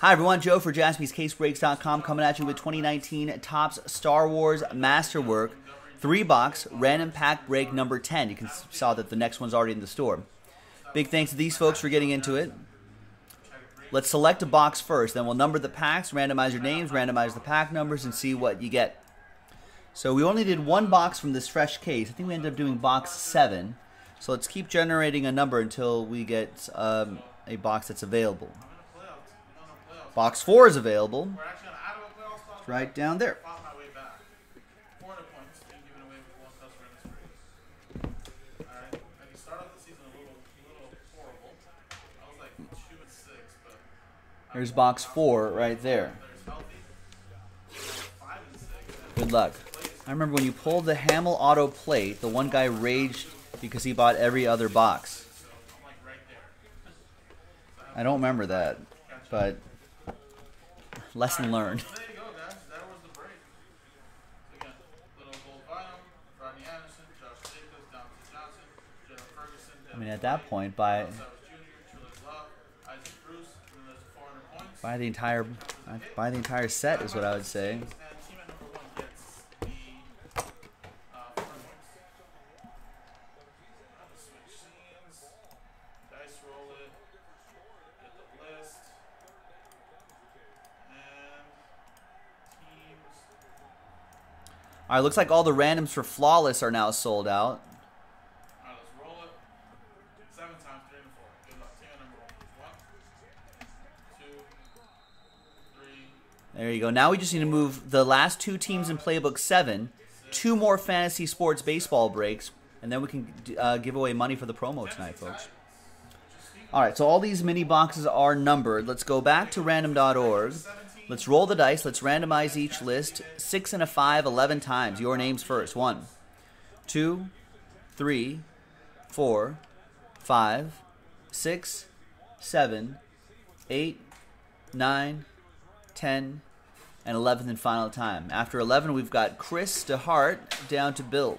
Hi, everyone. Joe for jaspyscasebreaks.com coming at you with 2019 Topps Star Wars Masterwork three box random pack break number 10. You can saw that the next one's already in the store. Big thanks to these folks for getting into it. Let's select a box first, then we'll number the packs, randomize your names, randomize the pack numbers, and see what you get. So we only did one box from this fresh case. I think we ended up doing box seven. So let's keep generating a number until we get um, a box that's available. Box four is available. It's right down there. There's box four right there. Good luck. I remember when you pulled the Hamill Auto plate, the one guy raged because he bought every other box. I don't remember that, but Lesson learned. I mean, at that point, by buy the entire by the entire set is what I would say. All right, looks like all the randoms for Flawless are now sold out. There you go. Now we just need to move the last two teams in Playbook 7, two more Fantasy Sports Baseball breaks, and then we can uh, give away money for the promo tonight, folks. All right, so all these mini boxes are numbered. Let's go back to random.org. Let's roll the dice. Let's randomize each list. Six and a five, eleven times. Your names first. One, two, three, four, five, six, seven, eight, nine, ten, and eleventh and final time. After eleven, we've got Chris DeHart down to Bill.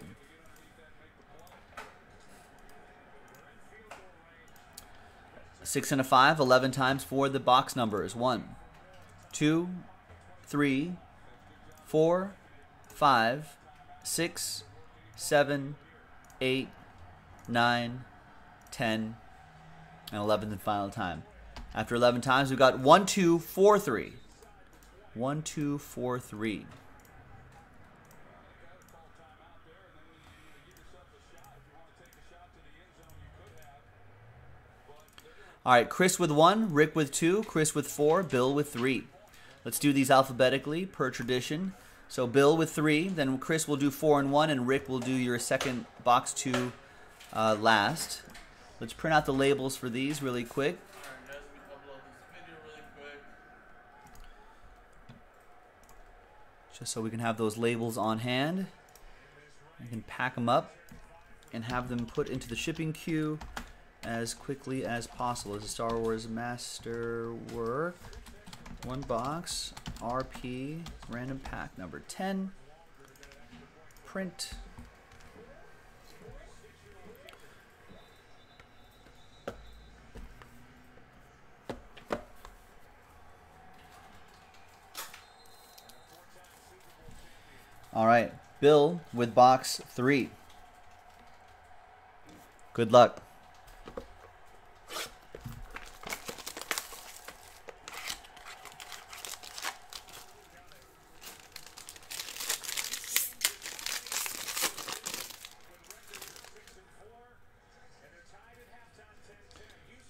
Six and a five, eleven times for the box numbers. One two, three, four, five, six, seven, eight, nine, ten, and 11th and final time. After 11 times, we've got one, two, four, three. One, two, four, three. All right, Chris with one, Rick with two, Chris with four, Bill with three. Let's do these alphabetically per tradition. So Bill with three, then Chris will do four and one, and Rick will do your second box two uh, last. Let's print out the labels for these really quick. Just so we can have those labels on hand. We can pack them up and have them put into the shipping queue as quickly as possible. This is Star Wars Master Work. One box, RP, random pack number 10. Print. All right, Bill with box three. Good luck.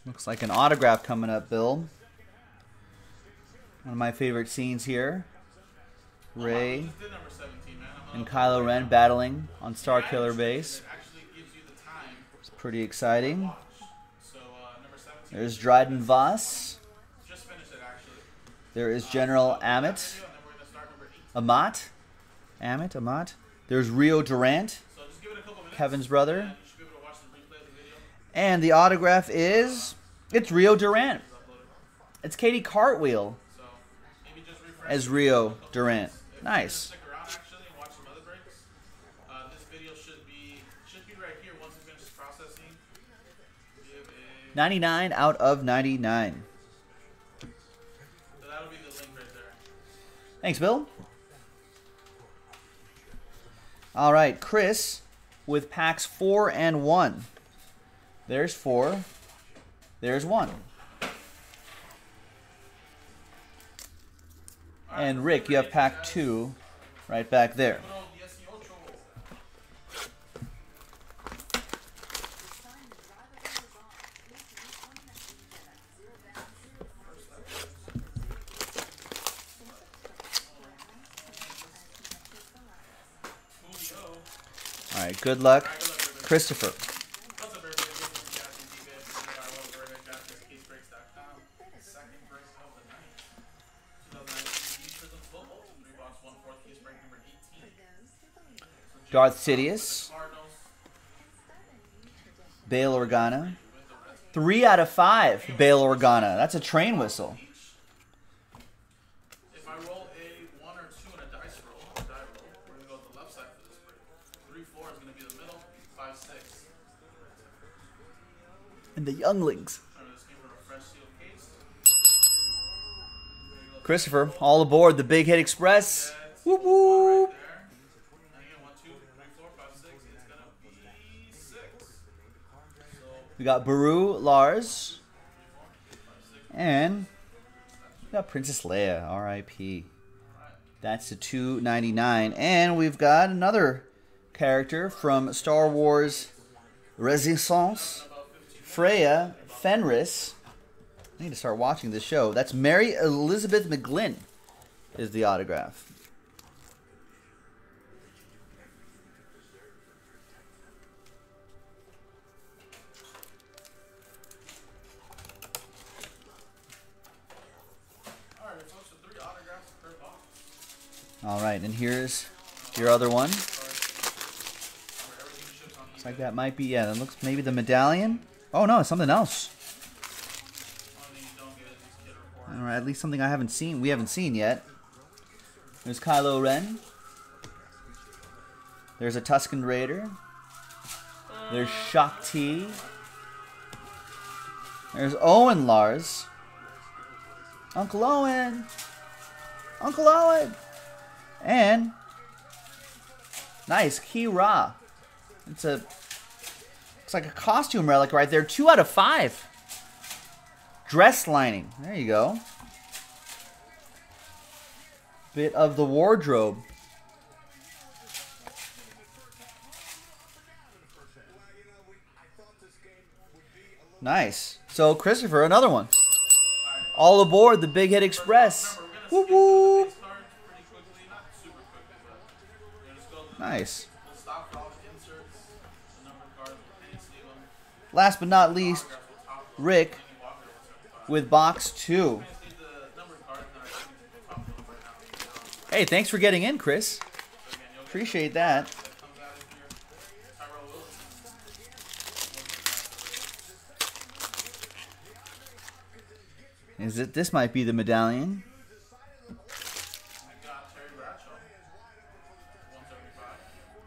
Looks like an autograph coming up, Bill. One of my favorite scenes here. Rey and Kylo Ren battling on Starkiller Base. It's pretty exciting. There's Dryden Voss. There is General Ammit. Amat. Ammit, Amat. There's Rio Durant, Kevin's brother. And the autograph is it's Rio Durant. It's Katie Cartwheel as Rio Durant. Nice. 99 out of 99. That'll be the link right there. Thanks, Bill. All right, Chris with packs four and one. There's four. There's one. And Rick, you have pack two right back there. All right, good luck, Christopher. Darth Sidious, Bail Organa. with the Redskins. Three out of five, Bail Organa. That's a train whistle. If I roll a one or two in a dice roll, a die roll, we're gonna go with the left side for this. Three, four is gonna be the middle. Five, six. And the younglings. Remember this game with a fresh seal case. Christopher, all aboard the Big Hit Express. Whoop whoop. We got Beru, Lars, and we got Princess Leia, R.I.P. That's the 299, and we've got another character from Star Wars Resistance, Freya Fenris. I need to start watching this show. That's Mary Elizabeth McGlynn, is the autograph. All right, and here's your other one. Looks like that might be yeah. That looks maybe the medallion. Oh no, something else. All right, at least something I haven't seen. We haven't seen yet. There's Kylo Ren. There's a Tusken Raider. There's Shaak Ti. There's Owen Lars. Uncle Owen. Uncle Owen. And nice Qi'ra. It's a looks like a costume relic right there. Two out of five. Dress lining. There you go. Bit of the wardrobe. Nice. So Christopher, another one. All aboard the Big Hit Express. Remember, Whoop them. Last but not least, Autographs will top them. Rick Kenny Walker will certify. with box two. Hand sleeve the number of cards, and then I think we'll top them right now. Hey, thanks for getting in, Chris. So again, you'll get Appreciate that. that comes out of here. Tyrell Wilson. Is it? This might be the medallion.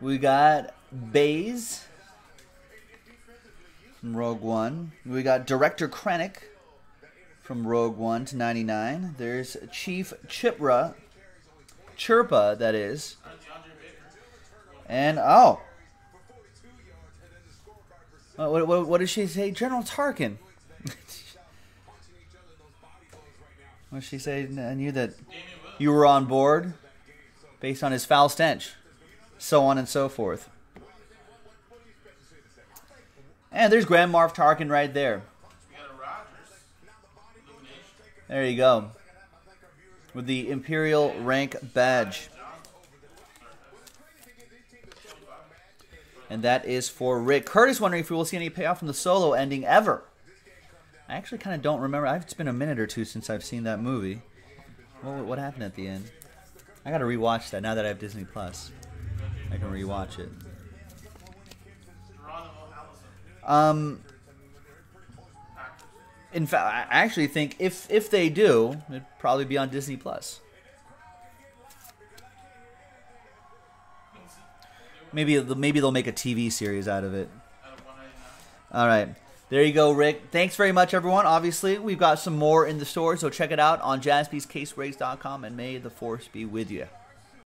We got Baze from Rogue One. We got Director Krennic from Rogue One to 99. There's Chief Chipra, Chirpa, that is. And, oh. Uh, What, what, what did she say? General Tarkin. what did she say? I knew that you were on board based on his foul stench, so on and so forth. And there's Grand Moff Tarkin right there. Got. There you go. With the Imperial rank badge. And that is for Rick. Curtis wondering if we will see any payoff from the solo ending ever. I actually kind of don't remember. It's been a minute or two since I've seen that movie. What, what happened at the end? I gotta rewatch that now that I have Disney Plus. I can rewatch it. Um, in fact, I actually think if if they do, it'd probably be on Disney Plus. Maybe maybe they'll make a TV series out of it. Out of 199. All right. There you go, Rick. Thanks very much, everyone. Obviously, we've got some more in the store, so check it out on jaspyscasebreaks.com, and may the force be with you.